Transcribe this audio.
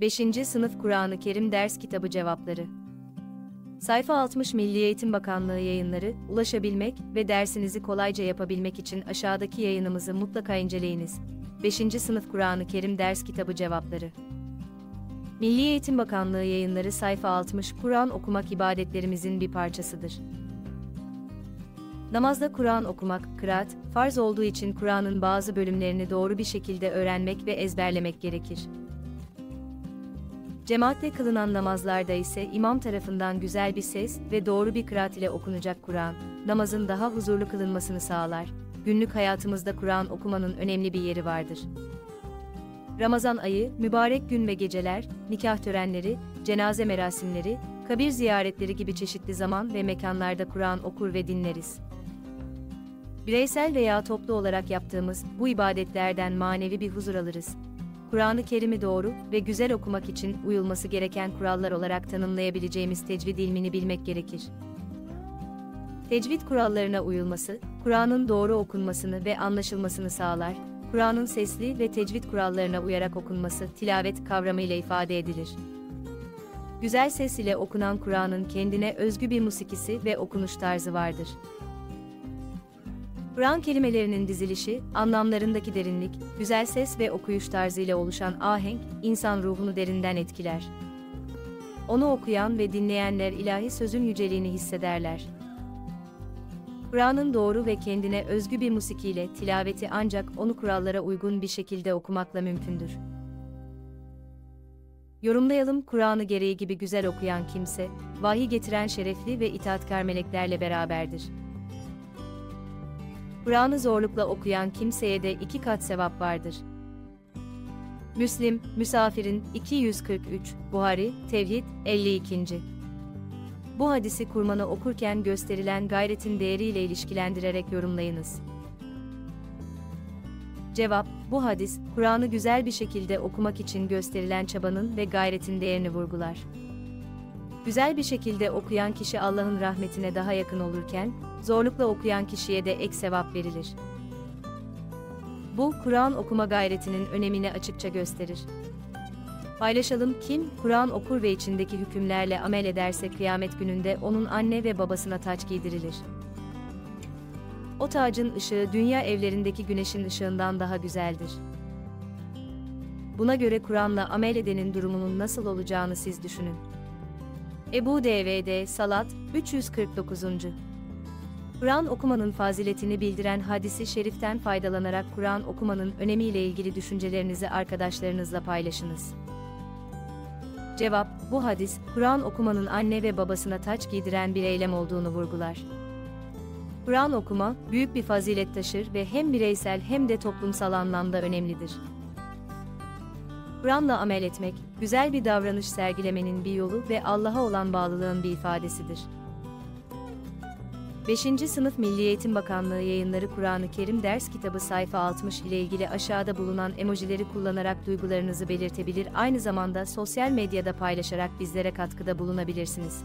5. Sınıf Kur'an-ı Kerim Ders Kitabı Cevapları Sayfa 60 Milli Eğitim Bakanlığı yayınları, ulaşabilmek ve dersinizi kolayca yapabilmek için aşağıdaki yayınımızı mutlaka inceleyiniz. 5. Sınıf Kur'an-ı Kerim Ders Kitabı Cevapları Milli Eğitim Bakanlığı yayınları sayfa 60 Kur'an okumak ibadetlerimizin bir parçasıdır. Namazda Kur'an okumak, kıraat, farz olduğu için Kur'an'ın bazı bölümlerini doğru bir şekilde öğrenmek ve ezberlemek gerekir. Cemaatle kılınan namazlarda ise imam tarafından güzel bir ses ve doğru bir kıraat ile okunacak Kur'an, namazın daha huzurlu kılınmasını sağlar. Günlük hayatımızda Kur'an okumanın önemli bir yeri vardır. Ramazan ayı, mübarek gün ve geceler, nikah törenleri, cenaze merasimleri, kabir ziyaretleri gibi çeşitli zaman ve mekanlarda Kur'an okur ve dinleriz. Bireysel veya toplu olarak yaptığımız bu ibadetlerden manevi bir huzur alırız. Kur'an-ı Kerim'i doğru ve güzel okumak için uyulması gereken kurallar olarak tanımlayabileceğimiz tecvid ilmini bilmek gerekir. Tecvid kurallarına uyulması, Kur'an'ın doğru okunmasını ve anlaşılmasını sağlar. Kur'an'ın sesli ve tecvid kurallarına uyarak okunması tilavet kavramıyla ifade edilir. Güzel ses ile okunan Kur'an'ın kendine özgü bir musikisi ve okunuş tarzı vardır. Kur'an kelimelerinin dizilişi, anlamlarındaki derinlik, güzel ses ve okuyuş tarzıyla oluşan ahenk, insan ruhunu derinden etkiler. Onu okuyan ve dinleyenler ilahi sözün yüceliğini hissederler. Kur'an'ın doğru ve kendine özgü bir musikiyle tilaveti ancak onu kurallara uygun bir şekilde okumakla mümkündür. Yorumlayalım Kur'an'ı gereği gibi güzel okuyan kimse, vahiy getiren şerefli ve itaatkar meleklerle beraberdir. Kur'an'ı zorlukla okuyan kimseye de iki kat sevap vardır. Müslim, Müsafirin 243, Buhari, Tevhid 52. Bu hadisi kurmanı okurken gösterilen gayretin değeriyle ilişkilendirerek yorumlayınız. Cevap, bu hadis, Kur'an'ı güzel bir şekilde okumak için gösterilen çabanın ve gayretin değerini vurgular. Güzel bir şekilde okuyan kişi Allah'ın rahmetine daha yakın olurken, zorlukla okuyan kişiye de ek sevap verilir. Bu, Kur'an okuma gayretinin önemini açıkça gösterir. Paylaşalım kim, Kur'an okur ve içindeki hükümlerle amel ederse kıyamet gününde onun anne ve babasına taç giydirilir. O tacın ışığı dünya evlerindeki güneşin ışığından daha güzeldir. Buna göre Kur'an'la amel edenin durumunun nasıl olacağını siz düşünün. Ebu DVD Salat 349. Kur'an okumanın faziletini bildiren hadisi şeriften faydalanarak Kur'an okumanın önemiyle ilgili düşüncelerinizi arkadaşlarınızla paylaşınız. Cevap, bu hadis, Kur'an okumanın anne ve babasına taç giydiren bir eylem olduğunu vurgular. Kur'an okuma, büyük bir fazilet taşır ve hem bireysel hem de toplumsal anlamda önemlidir. Kur'an'la amel etmek, güzel bir davranış sergilemenin bir yolu ve Allah'a olan bağlılığın bir ifadesidir. 5. Sınıf Milli Eğitim Bakanlığı yayınları Kur'an-ı Kerim ders kitabı sayfa 60 ile ilgili aşağıda bulunan emojileri kullanarak duygularınızı belirtebilir aynı zamanda sosyal medyada paylaşarak bizlere katkıda bulunabilirsiniz.